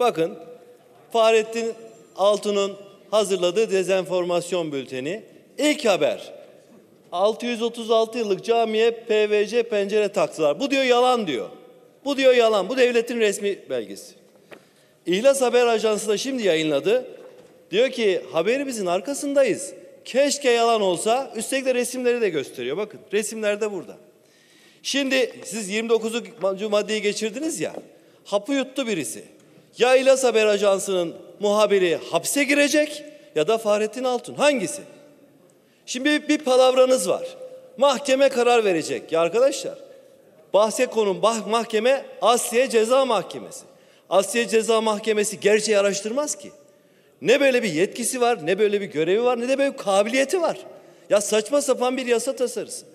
Bakın Fahrettin Altun'un hazırladığı dezenformasyon bülteni. İlk haber. 636 yıllık camiye PVC pencere taktılar. Bu diyor yalan diyor. Bu diyor yalan. Bu devletin resmi belgesi. İhlas Haber Ajansı da şimdi yayınladı. Diyor ki haberimizin arkasındayız. Keşke yalan olsa. Üstelik de resimleri de gösteriyor. Bakın resimler de burada. Şimdi siz 29. maddeyi geçirdiniz ya. Hapı yuttu birisi. Ya İhlas Haber Ajansı'nın muhabiri hapse girecek ya da Fahrettin Altun. Hangisi? Şimdi bir, bir palavranız var. Mahkeme karar verecek. Ya arkadaşlar bahse konum bah, mahkeme Asya Ceza Mahkemesi. Asya Ceza Mahkemesi gerçeği araştırmaz ki. Ne böyle bir yetkisi var, ne böyle bir görevi var, ne de böyle bir kabiliyeti var. Ya saçma sapan bir yasa tasarısı.